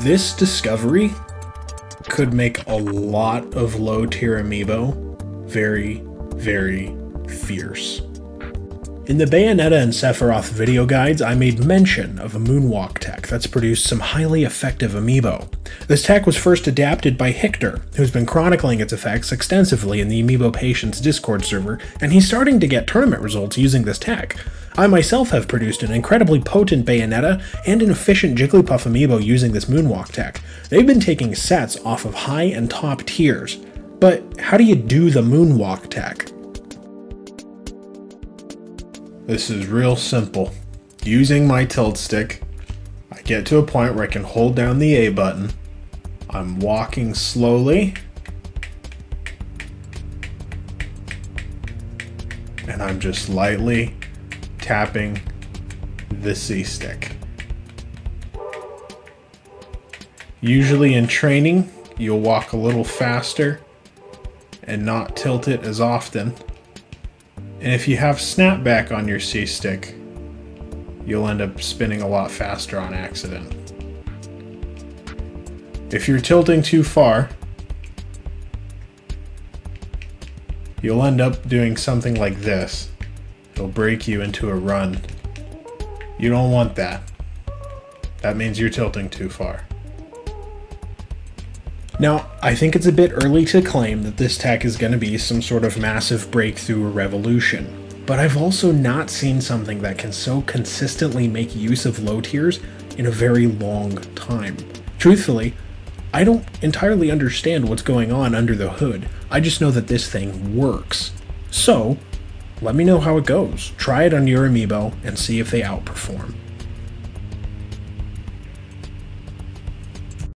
This discovery could make a lot of low tier amiibo very, very fierce. In the Bayonetta and Sephiroth video guides, I made mention of a moonwalk tech that's produced some highly effective amiibo. This tech was first adapted by Hictor, who's been chronicling its effects extensively in the Amiibo Patience Discord server, and he's starting to get tournament results using this tech. I myself have produced an incredibly potent Bayonetta and an efficient Jigglypuff amiibo using this moonwalk tech. They've been taking sets off of high and top tiers. But how do you do the moonwalk tech? This is real simple. Using my tilt stick, I get to a point where I can hold down the A button. I'm walking slowly. And I'm just lightly tapping the C stick. Usually in training, you'll walk a little faster and not tilt it as often. And if you have snapback on your C stick, you'll end up spinning a lot faster on accident. If you're tilting too far, you'll end up doing something like this. It'll break you into a run. You don't want that. That means you're tilting too far. Now, I think it's a bit early to claim that this tech is going to be some sort of massive breakthrough or revolution, but I've also not seen something that can so consistently make use of low tiers in a very long time. Truthfully, I don't entirely understand what's going on under the hood. I just know that this thing works. So, let me know how it goes. Try it on your amiibo and see if they outperform.